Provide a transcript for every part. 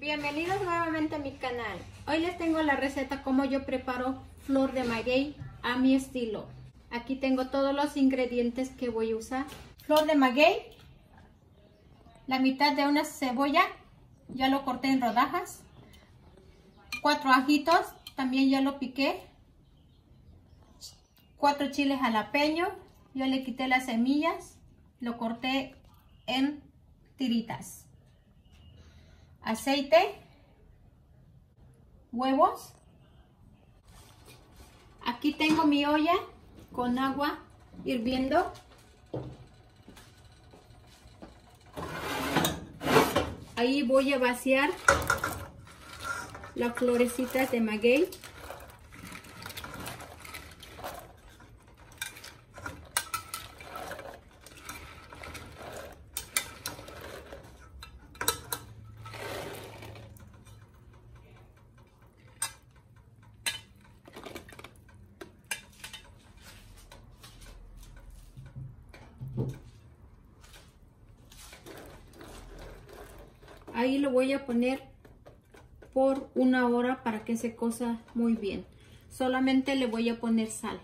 Bienvenidos nuevamente a mi canal. Hoy les tengo la receta como yo preparo flor de maguey a mi estilo. Aquí tengo todos los ingredientes que voy a usar. Flor de maguey, la mitad de una cebolla, ya lo corté en rodajas. Cuatro ajitos, también ya lo piqué. Cuatro chiles jalapeño, yo le quité las semillas, lo corté en tiritas aceite, huevos. Aquí tengo mi olla con agua hirviendo. Ahí voy a vaciar las florecitas de maguey. Ahí lo voy a poner por una hora para que se cosa muy bien. Solamente le voy a poner sal.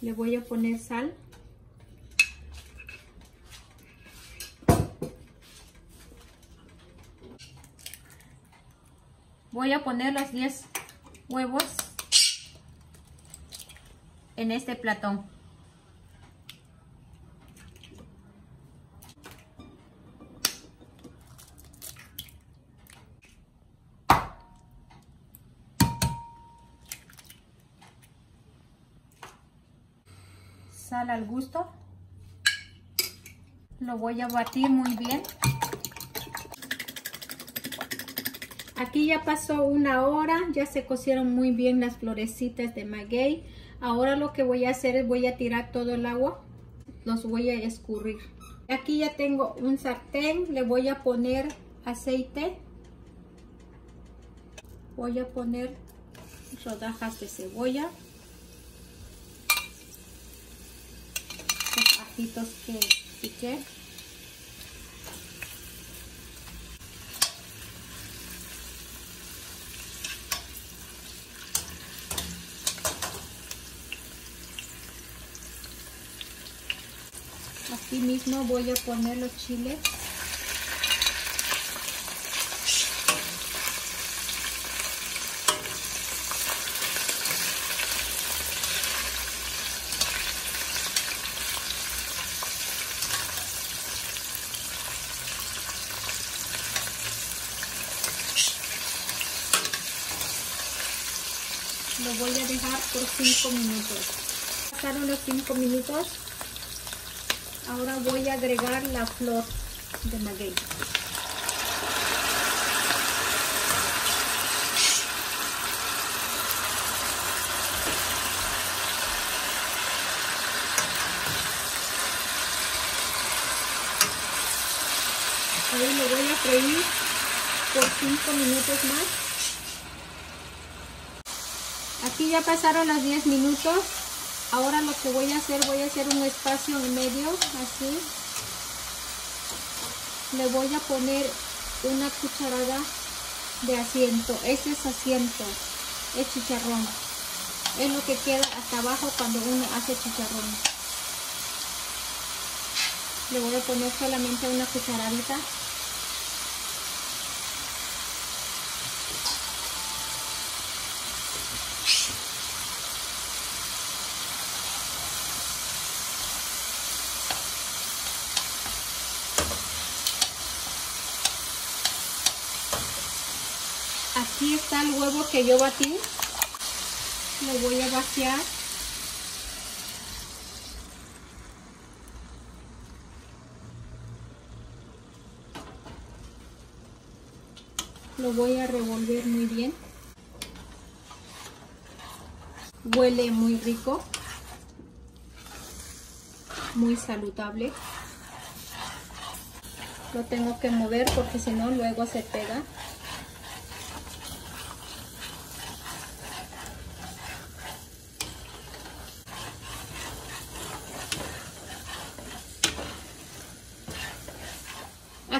Le voy a poner sal. Voy a poner los 10 huevos en este platón. Sal al gusto. Lo voy a batir muy bien. Aquí ya pasó una hora, ya se cocieron muy bien las florecitas de maguey. Ahora lo que voy a hacer es voy a tirar todo el agua, los voy a escurrir. Aquí ya tengo un sartén, le voy a poner aceite. Voy a poner rodajas de cebolla. Los ajitos que piqué. Aquí mismo voy a poner los chiles. Lo voy a dejar por 5 minutos. Pasaron los 5 minutos Ahora voy a agregar la flor de maguey. Ahí lo voy a freír por 5 minutos más. Aquí ya pasaron los 10 minutos ahora lo que voy a hacer voy a hacer un espacio en medio así. Le voy a poner una cucharada de asiento. Este es asiento es chicharrón. Es lo que queda hasta abajo cuando uno hace chicharrón. Le voy a poner solamente una cucharadita aquí está el huevo que yo batí. Lo voy a vaciar. Lo voy a revolver muy bien. Huele muy rico. Muy saludable. Lo tengo que mover porque si no luego se pega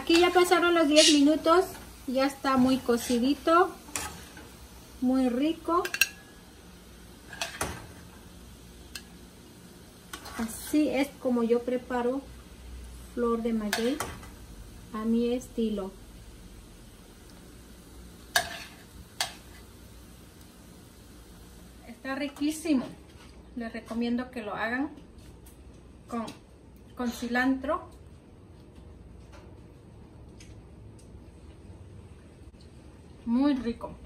Aquí ya pasaron los 10 minutos, ya está muy cocidito, muy rico. Así es como yo preparo flor de maguey a mi estilo. Está riquísimo. Les recomiendo que lo hagan con, con cilantro. Muy rico.